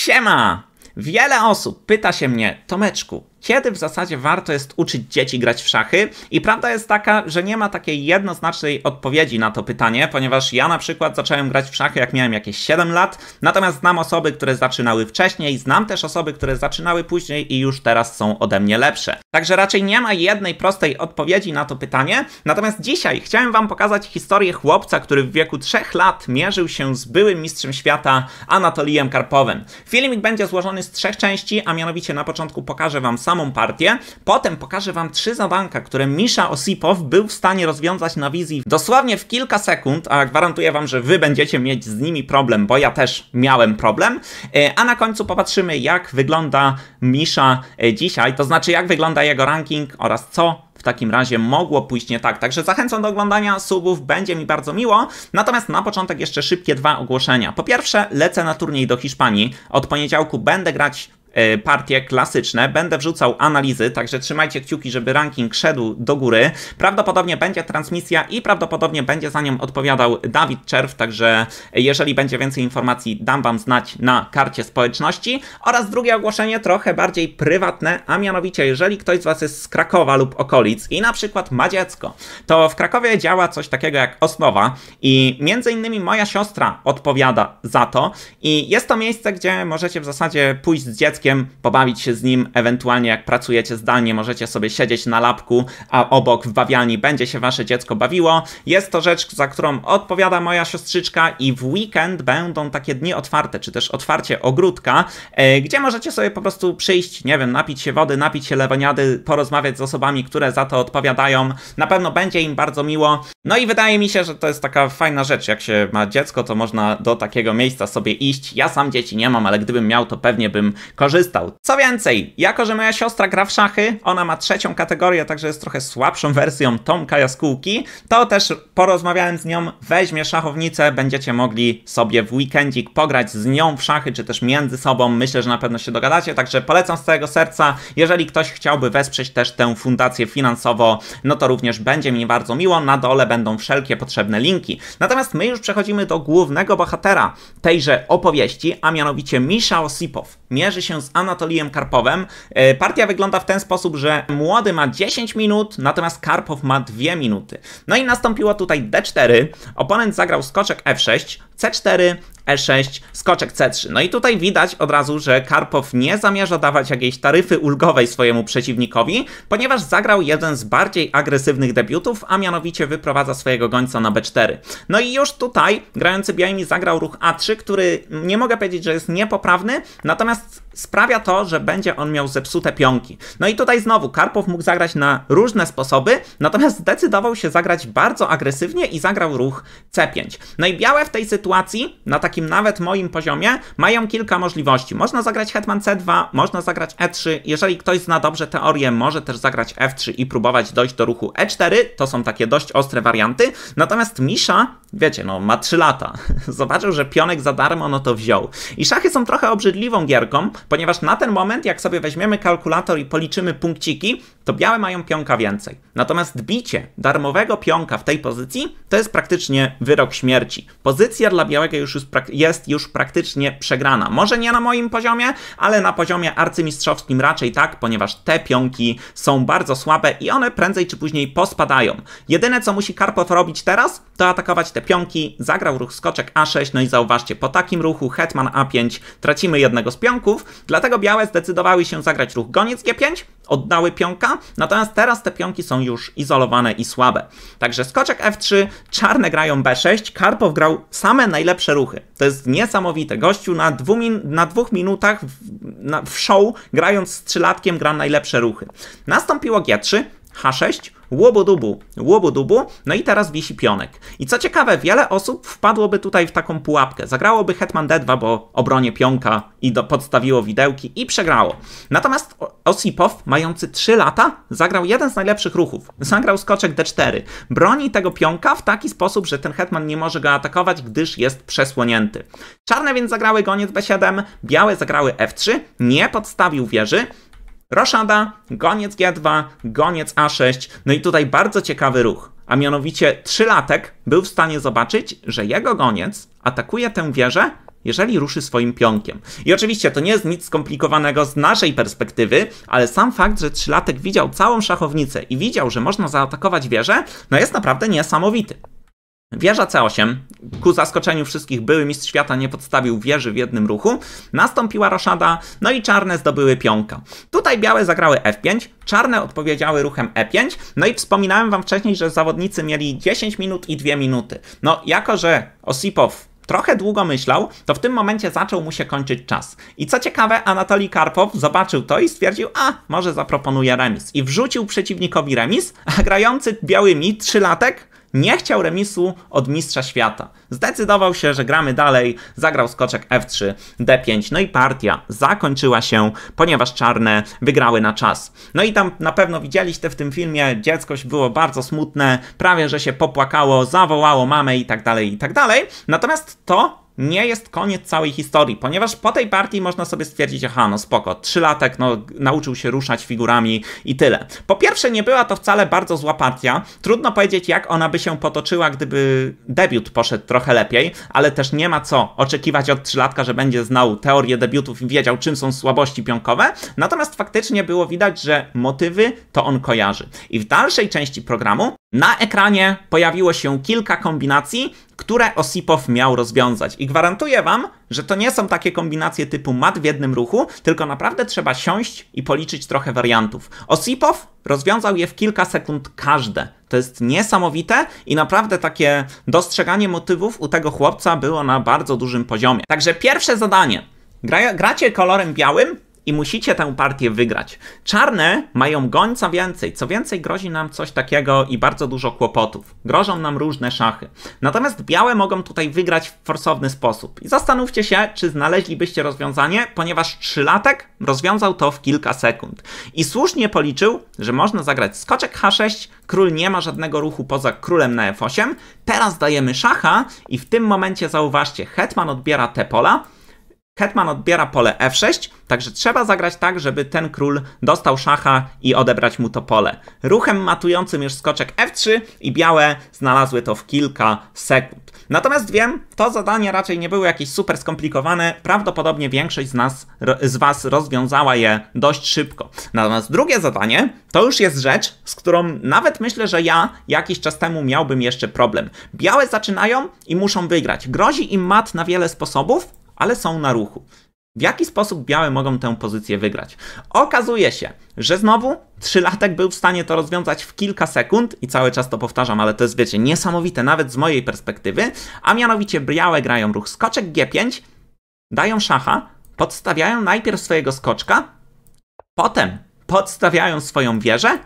Siema! Wiele osób pyta się mnie, Tomeczku, kiedy w zasadzie warto jest uczyć dzieci grać w szachy. I prawda jest taka, że nie ma takiej jednoznacznej odpowiedzi na to pytanie, ponieważ ja na przykład zacząłem grać w szachy jak miałem jakieś 7 lat, natomiast znam osoby, które zaczynały wcześniej, znam też osoby, które zaczynały później i już teraz są ode mnie lepsze. Także raczej nie ma jednej prostej odpowiedzi na to pytanie. Natomiast dzisiaj chciałem Wam pokazać historię chłopca, który w wieku 3 lat mierzył się z byłym mistrzem świata Anatolijem Karpowem. Filmik będzie złożony z trzech części, a mianowicie na początku pokażę Wam samą partię. Potem pokażę Wam trzy zadanka, które Misza Osipow był w stanie rozwiązać na wizji dosłownie w kilka sekund, a gwarantuję Wam, że Wy będziecie mieć z nimi problem, bo ja też miałem problem. E, a na końcu popatrzymy, jak wygląda Misza e, dzisiaj, to znaczy jak wygląda jego ranking oraz co w takim razie mogło pójść nie tak. Także zachęcam do oglądania subów, będzie mi bardzo miło. Natomiast na początek jeszcze szybkie dwa ogłoszenia. Po pierwsze, lecę na turniej do Hiszpanii. Od poniedziałku będę grać partie klasyczne. Będę wrzucał analizy, także trzymajcie kciuki, żeby ranking szedł do góry. Prawdopodobnie będzie transmisja i prawdopodobnie będzie za nią odpowiadał Dawid Czerw, także jeżeli będzie więcej informacji, dam Wam znać na karcie społeczności. Oraz drugie ogłoszenie, trochę bardziej prywatne, a mianowicie, jeżeli ktoś z Was jest z Krakowa lub okolic i na przykład ma dziecko, to w Krakowie działa coś takiego jak osnowa i między innymi moja siostra odpowiada za to i jest to miejsce, gdzie możecie w zasadzie pójść z dzieckiem dzieckiem, pobawić się z nim, ewentualnie jak pracujecie zdalnie, możecie sobie siedzieć na lapku, a obok w bawialni będzie się wasze dziecko bawiło. Jest to rzecz, za którą odpowiada moja siostrzyczka i w weekend będą takie dni otwarte, czy też otwarcie ogródka, e, gdzie możecie sobie po prostu przyjść, nie wiem, napić się wody, napić się lewoniady, porozmawiać z osobami, które za to odpowiadają. Na pewno będzie im bardzo miło. No i wydaje mi się, że to jest taka fajna rzecz. Jak się ma dziecko, to można do takiego miejsca sobie iść. Ja sam dzieci nie mam, ale gdybym miał, to pewnie bym korzystał Co więcej, jako że moja siostra gra w szachy, ona ma trzecią kategorię, także jest trochę słabszą wersją Tomka Jaskółki, to też porozmawiałem z nią, weźmie szachownicę, będziecie mogli sobie w weekendzik pograć z nią w szachy, czy też między sobą. Myślę, że na pewno się dogadacie, także polecam z całego serca. Jeżeli ktoś chciałby wesprzeć też tę fundację finansowo, no to również będzie mi bardzo miło. Na dole będą wszelkie potrzebne linki. Natomiast my już przechodzimy do głównego bohatera tejże opowieści, a mianowicie Misza Osipow. Mierzy się z Anatolijem Karpowem. E, partia wygląda w ten sposób, że młody ma 10 minut, natomiast Karpow ma 2 minuty. No i nastąpiło tutaj D4, oponent zagrał skoczek F6, C4, E6, skoczek C3. No i tutaj widać od razu, że Karpow nie zamierza dawać jakiejś taryfy ulgowej swojemu przeciwnikowi, ponieważ zagrał jeden z bardziej agresywnych debiutów, a mianowicie wyprowadza swojego gońca na B4. No i już tutaj grający białymi zagrał ruch A3, który nie mogę powiedzieć, że jest niepoprawny, natomiast sprawia to, że będzie on miał zepsute pionki. No i tutaj znowu Karpow mógł zagrać na różne sposoby, natomiast zdecydował się zagrać bardzo agresywnie i zagrał ruch C5. No i białe w tej sytuacji, na takim nawet moim poziomie, mają kilka możliwości. Można zagrać hetman C2, można zagrać E3. Jeżeli ktoś zna dobrze teorię, może też zagrać F3 i próbować dojść do ruchu E4. To są takie dość ostre warianty. Natomiast Misza, wiecie, no ma 3 lata. Zobaczył, że pionek za darmo, no to wziął. I szachy są trochę obrzydliwą gierką, ponieważ na ten moment, jak sobie weźmiemy kalkulator i policzymy punkciki, to białe mają pionka więcej. Natomiast bicie darmowego pionka w tej pozycji to jest praktycznie wyrok śmierci. Pozycja dla białego już jest już praktycznie przegrana. Może nie na moim poziomie, ale na poziomie arcymistrzowskim raczej tak, ponieważ te pionki są bardzo słabe i one prędzej czy później pospadają. Jedyne co musi Karpow robić teraz, to atakować te pionki. Zagrał ruch skoczek A6, no i zauważcie, po takim ruchu hetman A5 tracimy jednego z pionków, dlatego białe zdecydowały się zagrać ruch goniec G5, oddały pionka, natomiast teraz te pionki są już izolowane i słabe. Także skoczek F3, czarne grają B6, Karpow grał same najlepsze ruchy. To jest niesamowite. Gościu na, dwumin na dwóch minutach w, na, w show, grając z trzylatkiem, gra najlepsze ruchy. Nastąpiło G3, H6, łobudubu, łobudubu, no i teraz wisi pionek. I co ciekawe, wiele osób wpadłoby tutaj w taką pułapkę. Zagrałoby hetman d2, bo obronie pionka i do, podstawiło widełki i przegrało. Natomiast Osipow, mający 3 lata, zagrał jeden z najlepszych ruchów. Zagrał skoczek d4. Broni tego pionka w taki sposób, że ten hetman nie może go atakować, gdyż jest przesłonięty. Czarne więc zagrały goniec b7, białe zagrały f3, nie podstawił wieży, Roszada, goniec G2, goniec A6. No i tutaj bardzo ciekawy ruch. A mianowicie trzylatek był w stanie zobaczyć, że jego goniec atakuje tę wieżę jeżeli ruszy swoim pionkiem. I oczywiście to nie jest nic skomplikowanego z naszej perspektywy, ale sam fakt, że trzylatek widział całą szachownicę i widział, że można zaatakować wieżę, no jest naprawdę niesamowity. Wieża C8, ku zaskoczeniu wszystkich były mistrz świata nie podstawił wieży w jednym ruchu, nastąpiła roszada, no i czarne zdobyły pionka. Tutaj białe zagrały F5, czarne odpowiedziały ruchem E5, no i wspominałem wam wcześniej, że zawodnicy mieli 10 minut i 2 minuty. No jako, że Osipow trochę długo myślał, to w tym momencie zaczął mu się kończyć czas. I co ciekawe, Anatolii Karpow zobaczył to i stwierdził, a może zaproponuje remis. I wrzucił przeciwnikowi remis, a grający białymi trzylatek nie chciał remisu od mistrza świata. Zdecydował się, że gramy dalej, zagrał skoczek F3, D5, no i partia zakończyła się, ponieważ czarne wygrały na czas. No i tam na pewno widzieliście w tym filmie, dziecko było bardzo smutne, prawie że się popłakało, zawołało mamę i tak dalej, i tak dalej. Natomiast to nie jest koniec całej historii, ponieważ po tej partii można sobie stwierdzić, aha, no spoko, trzylatek, no nauczył się ruszać figurami i tyle. Po pierwsze, nie była to wcale bardzo zła partia, trudno powiedzieć, jak ona by się potoczyła, gdyby debiut poszedł trochę lepiej, ale też nie ma co oczekiwać od trzylatka, że będzie znał teorię debiutów i wiedział, czym są słabości pionkowe, natomiast faktycznie było widać, że motywy to on kojarzy. I w dalszej części programu na ekranie pojawiło się kilka kombinacji, które Osipow miał rozwiązać. I gwarantuję wam, że to nie są takie kombinacje typu mat w jednym ruchu, tylko naprawdę trzeba siąść i policzyć trochę wariantów. Osipow rozwiązał je w kilka sekund każde. To jest niesamowite i naprawdę takie dostrzeganie motywów u tego chłopca było na bardzo dużym poziomie. Także pierwsze zadanie. Gra, gracie kolorem białym, i musicie tę partię wygrać. Czarne mają gońca więcej, co więcej grozi nam coś takiego i bardzo dużo kłopotów. Grożą nam różne szachy. Natomiast białe mogą tutaj wygrać w forsowny sposób. I zastanówcie się, czy znaleźlibyście rozwiązanie, ponieważ trzylatek rozwiązał to w kilka sekund. I słusznie policzył, że można zagrać skoczek H6, król nie ma żadnego ruchu poza królem na F8, teraz dajemy szacha i w tym momencie zauważcie, hetman odbiera te pola, Hetman odbiera pole F6, także trzeba zagrać tak, żeby ten król dostał szacha i odebrać mu to pole. Ruchem matującym już skoczek F3 i białe znalazły to w kilka sekund. Natomiast wiem, to zadanie raczej nie było jakieś super skomplikowane, prawdopodobnie większość z nas, z was rozwiązała je dość szybko. Natomiast drugie zadanie to już jest rzecz, z którą nawet myślę, że ja jakiś czas temu miałbym jeszcze problem. Białe zaczynają i muszą wygrać. Grozi im mat na wiele sposobów, ale są na ruchu. W jaki sposób białe mogą tę pozycję wygrać? Okazuje się, że znowu trzylatek był w stanie to rozwiązać w kilka sekund i cały czas to powtarzam, ale to jest, wiecie, niesamowite nawet z mojej perspektywy, a mianowicie białe grają ruch skoczek G5, dają szacha, podstawiają najpierw swojego skoczka, potem podstawiają swoją wieżę,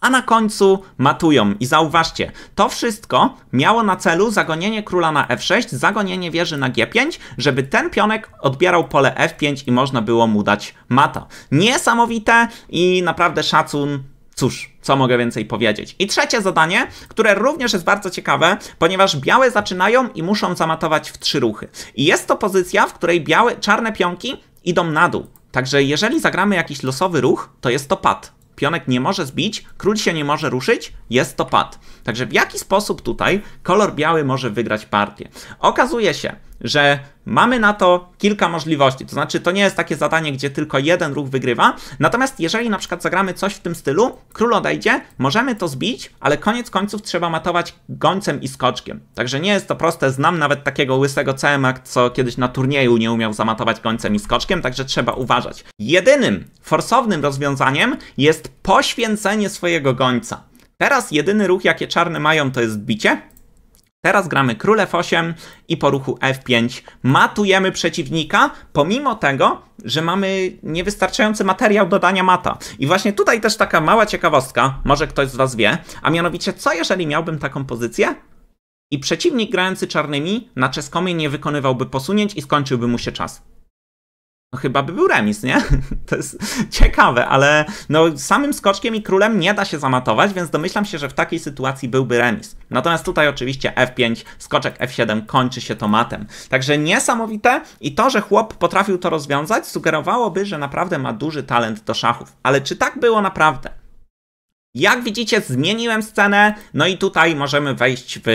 a na końcu matują. I zauważcie, to wszystko miało na celu zagonienie króla na f6, zagonienie wieży na g5, żeby ten pionek odbierał pole f5 i można było mu dać mata. Niesamowite i naprawdę szacun Cóż, co mogę więcej powiedzieć? I trzecie zadanie, które również jest bardzo ciekawe, ponieważ białe zaczynają i muszą zamatować w trzy ruchy. I jest to pozycja, w której białe, czarne pionki idą na dół. Także jeżeli zagramy jakiś losowy ruch, to jest to pad pionek nie może zbić, król się nie może ruszyć, jest to pad. Także w jaki sposób tutaj kolor biały może wygrać partię? Okazuje się, że mamy na to kilka możliwości. To znaczy, to nie jest takie zadanie, gdzie tylko jeden ruch wygrywa. Natomiast jeżeli na przykład zagramy coś w tym stylu, król odejdzie, możemy to zbić, ale koniec końców trzeba matować gońcem i skoczkiem. Także nie jest to proste. Znam nawet takiego łysego CMA, co kiedyś na turnieju nie umiał zamatować gońcem i skoczkiem, także trzeba uważać. Jedynym forsownym rozwiązaniem jest poświęcenie swojego gońca. Teraz jedyny ruch, jakie czarne mają, to jest bicie. Teraz gramy król f8 i po ruchu f5 matujemy przeciwnika, pomimo tego, że mamy niewystarczający materiał do dania mata. I właśnie tutaj też taka mała ciekawostka, może ktoś z was wie, a mianowicie co jeżeli miałbym taką pozycję? I przeciwnik grający czarnymi na czeskomie nie wykonywałby posunięć i skończyłby mu się czas no chyba by był remis, nie? To jest ciekawe, ale no samym skoczkiem i królem nie da się zamatować, więc domyślam się, że w takiej sytuacji byłby remis. Natomiast tutaj oczywiście F5, skoczek F7 kończy się tomatem. Także niesamowite i to, że chłop potrafił to rozwiązać, sugerowałoby, że naprawdę ma duży talent do szachów. Ale czy tak było naprawdę? Jak widzicie, zmieniłem scenę, no i tutaj możemy wejść w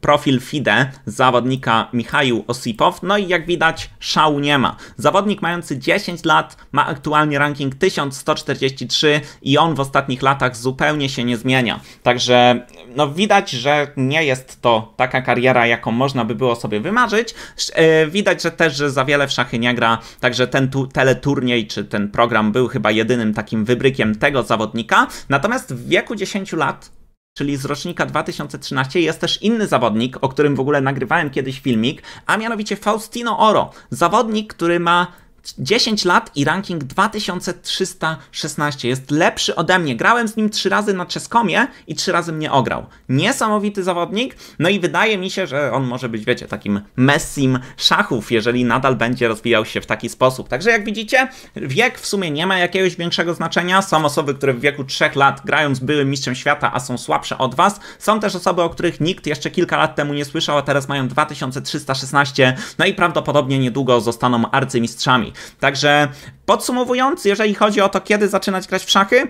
profil FIDE zawodnika Michał Osipow, no i jak widać, szału nie ma. Zawodnik mający 10 lat ma aktualnie ranking 1143 i on w ostatnich latach zupełnie się nie zmienia. Także no widać, że nie jest to taka kariera, jaką można by było sobie wymarzyć. E, widać, że też, że za wiele w szachy nie gra, także ten tu, teleturniej czy ten program był chyba jedynym takim wybrykiem tego zawodnika. Natomiast w wieku 10 lat czyli z rocznika 2013, jest też inny zawodnik, o którym w ogóle nagrywałem kiedyś filmik, a mianowicie Faustino Oro. Zawodnik, który ma 10 lat i ranking 2316. Jest lepszy ode mnie. Grałem z nim 3 razy na Czeskomie i 3 razy mnie ograł. Niesamowity zawodnik. No i wydaje mi się, że on może być, wiecie, takim messim szachów, jeżeli nadal będzie rozwijał się w taki sposób. Także jak widzicie, wiek w sumie nie ma jakiegoś większego znaczenia. Są osoby, które w wieku 3 lat grając były mistrzem świata, a są słabsze od was. Są też osoby, o których nikt jeszcze kilka lat temu nie słyszał, a teraz mają 2316. No i prawdopodobnie niedługo zostaną arcymistrzami. Także podsumowując, jeżeli chodzi o to, kiedy zaczynać grać w szachy,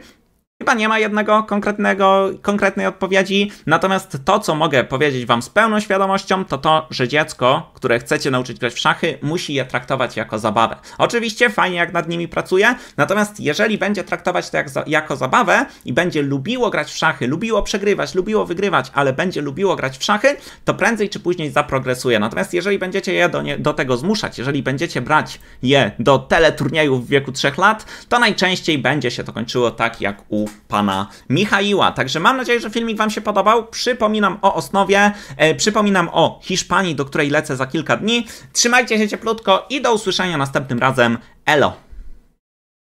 Chyba nie ma jednego konkretnego, konkretnej odpowiedzi, natomiast to, co mogę powiedzieć Wam z pełną świadomością, to to, że dziecko, które chcecie nauczyć grać w szachy, musi je traktować jako zabawę. Oczywiście fajnie, jak nad nimi pracuje, natomiast jeżeli będzie traktować to jak za, jako zabawę i będzie lubiło grać w szachy, lubiło przegrywać, lubiło wygrywać, ale będzie lubiło grać w szachy, to prędzej czy później zaprogresuje. Natomiast jeżeli będziecie je do, nie, do tego zmuszać, jeżeli będziecie brać je do teleturniejów w wieku 3 lat, to najczęściej będzie się to kończyło tak jak u pana Michaiła. Także mam nadzieję, że filmik Wam się podobał. Przypominam o osnowie, e, przypominam o Hiszpanii, do której lecę za kilka dni. Trzymajcie się cieplutko i do usłyszenia następnym razem. Elo!